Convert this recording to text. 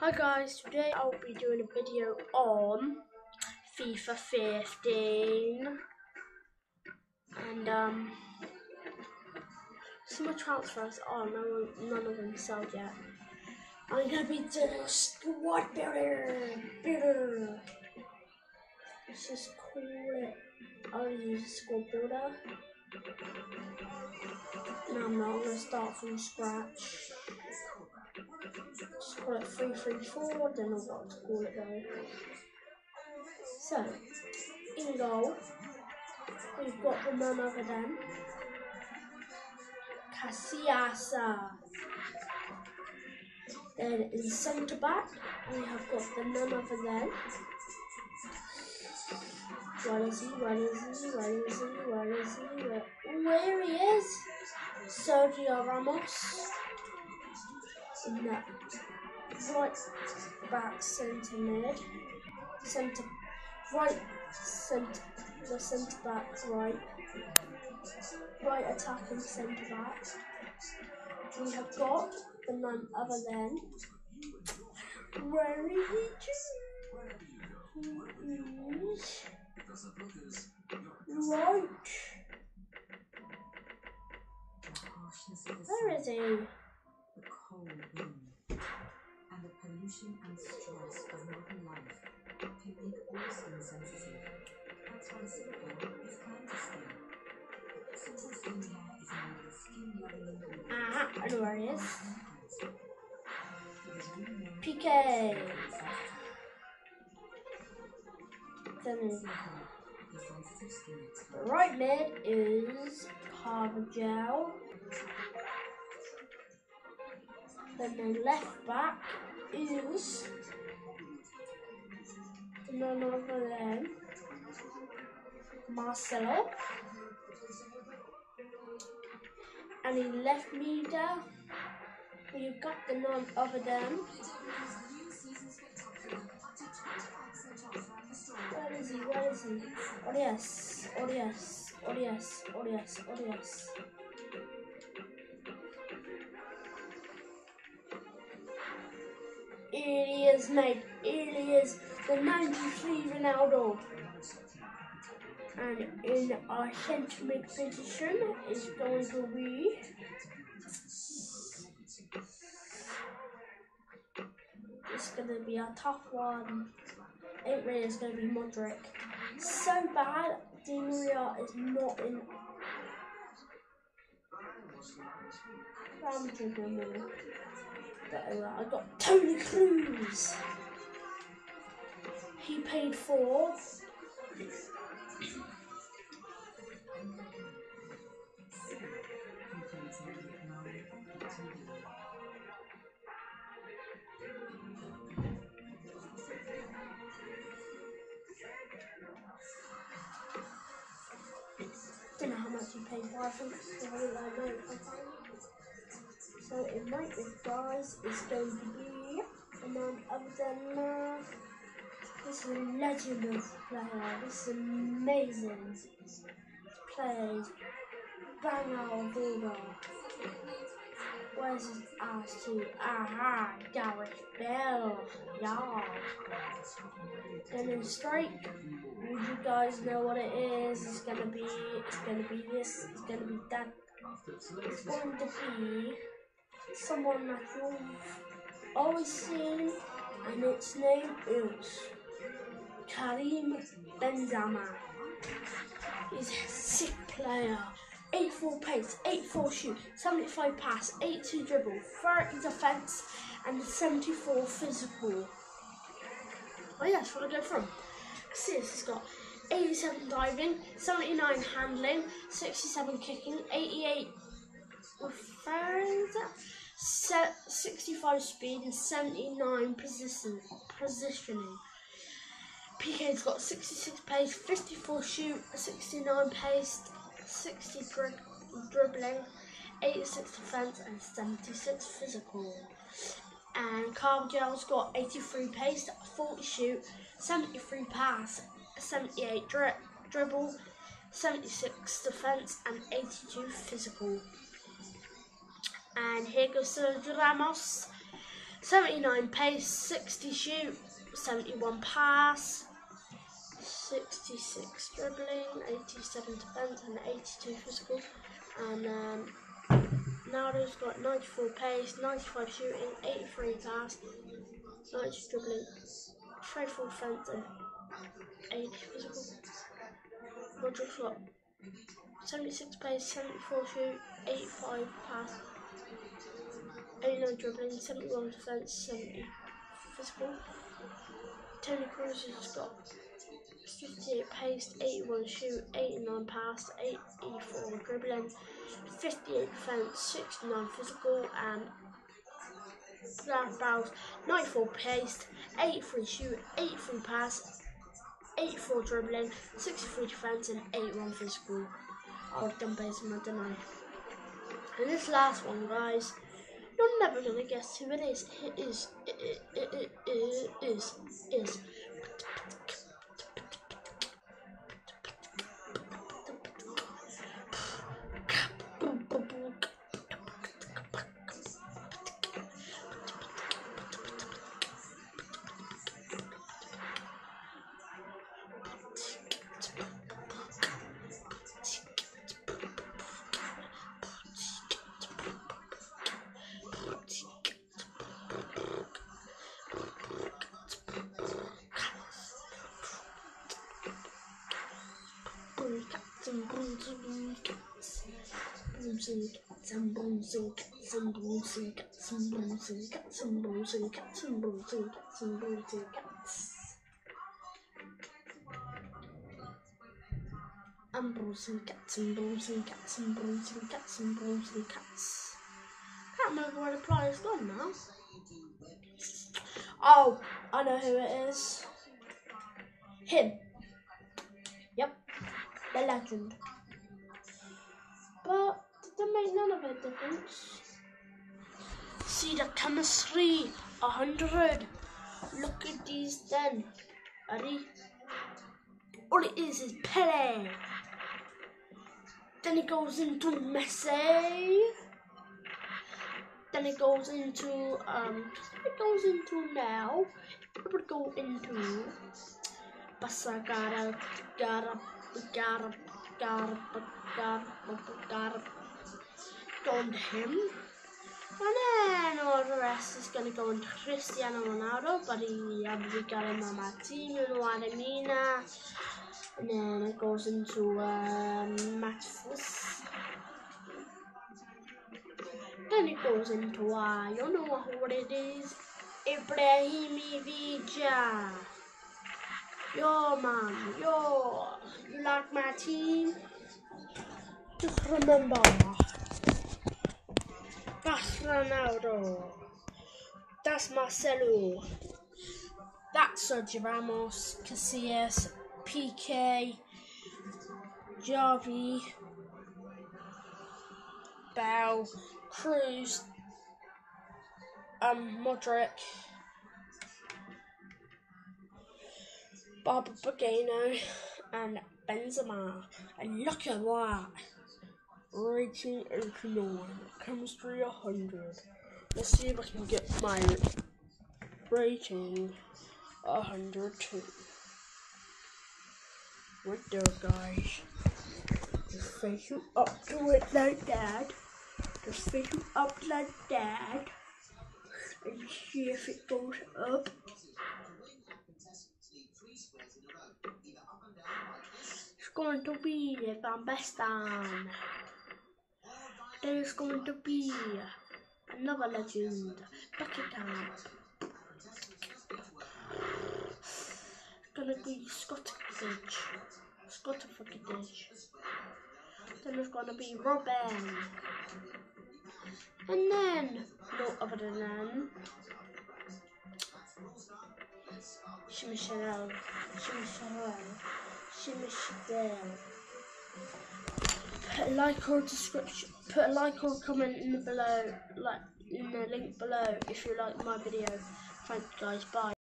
Hi guys, today I'll be doing a video on FIFA 15 and um some transfers oh no none of them sold yet. I'm gonna be doing squad builder builder. Let's just call it I'll use squad builder. No I'm not, gonna start from scratch. It 334, don't know what to call it though. So, in goal, we've got the none other than Casillas. Then in centre back, we have got the none other than. Where is he? Where is he? Where is he? Where is he? Where, where he is? Sergio Ramos. That right back centre mid, centre right centre the centre back right, right attacking centre back. We have got the none other than? Who is right? Where is he? Cold wind, and the pollution and stress of modern life can make all skin sensitive. That's why silicone is kind to skin. Simple skincare is made with skin-loving ingredients. Ah, I know where. It is PK. Then silicone for sensitive skin experts. the right mid is Carvajal. Then the left back is none other than Marcelo. And in left meter, we've got the none other than. Where is he? Where is he? Oh yes, oh yes, oh yes, oh yes, oh yes. Is, mate. He is, the 93 Ronaldo. And in our centre position is going to be. It's going to be a tough one. It really is going to be Modric. So bad, Di Maria is not in. I'm I got Toni Kroos. He paid for. Don't know how much he paid for. I think it's. So right with guys is going to be then other than this is a legend of player. This is amazing. Player bang of order. Where's his ass to? Aha, Gareth Bale. Yeah. In strike, would you guys know what it is? It's gonna be it's gonna be this, it's gonna be that. It's going to be someone you've always seen, and its name is Karim Benzema. He's a sick player. 84 pace, 84 shoot, 75 pass, 82 dribble, 30 defence, and 74 physical. Oh yeah, that's what I go from? See, this has got 87 diving, 79 handling, 67 kicking, 88 referring, 65 speed, and 79 position, positioning. PK's got 66 pace, 54 shoot, 69 pace, 60 dri- dribbling, 86 defence, and 76 physical. And Carvajal's got 83 pace, 40 shoot, 73 pass, 78 dri- dribble, 76 defence, and 82 physical. And here goes Sergio Ramos. 79 pace, 60 shoot, 71 pass, 66 dribbling, 87 defense, and 82 physical. And um, Naldo's got 94 pace, 95 shooting, 83 pass, 90 dribbling, 34 defense, and 80 physical. Roger's got 76 pace, 74 shoot, 85 pass, 89 dribbling, 71 defense, 70 physical. Toni Kroos has got 58 pace, 81 shoot, 89 pass, 84 dribbling, 58 defense, 69 physical, and Gareth Bowles 94 pace, 83 shoot, 83 pass, 84 dribbling, 63 defense, and 81 physical. I've done on my deny. And this last one, guys, you're never gonna guess who it is. It is. It, it, it, it, is. Is. And booms and cats. And booms and cats and booms and cats and booms and cats and booms and cats. Can't remember where the player's gone now. Oh, I know who it is. Him. The legend. But that make none of a difference. See the chemistry, a hundred. Look at these then. Ready? All it is is Pele. Then it goes into Messi. Then it goes into um it goes into now. It would go into gotta, garb, garb, garb, garb. Don't him. And then all the rest is going to go into Cristiano Ronaldo, but he obviously got him on my team, you know what I mean? Uh, and then it goes into uh, Max Fuss. Then it goes into, uh, you know what it is, Ibrahimovic. Yo, man, yo, you like my team? Just remember, that's Ronaldo, that's Marcelo, that's Sergio Ramos, Casillas, PK, Javi, Bale, Kroos, um, Modric. Barbara Bogano and Benzema. And look at that. Rating 89. Chemistry 100. Let's see if I can get my rating 102. Right there, guys. Just face you up to it like that. Just face you up like that. And see if it goes up. Going to be Van. There is going to be another legend, Beckham. It's gonna be Scott Fidge. Scott Fidge. Then there's gonna be Robin. And then, no other than that, Schmeichel. Shimmy Chanel Put a like or description. Put a like or comment in the below, like in the link below if you like my video. Thanks guys. Bye.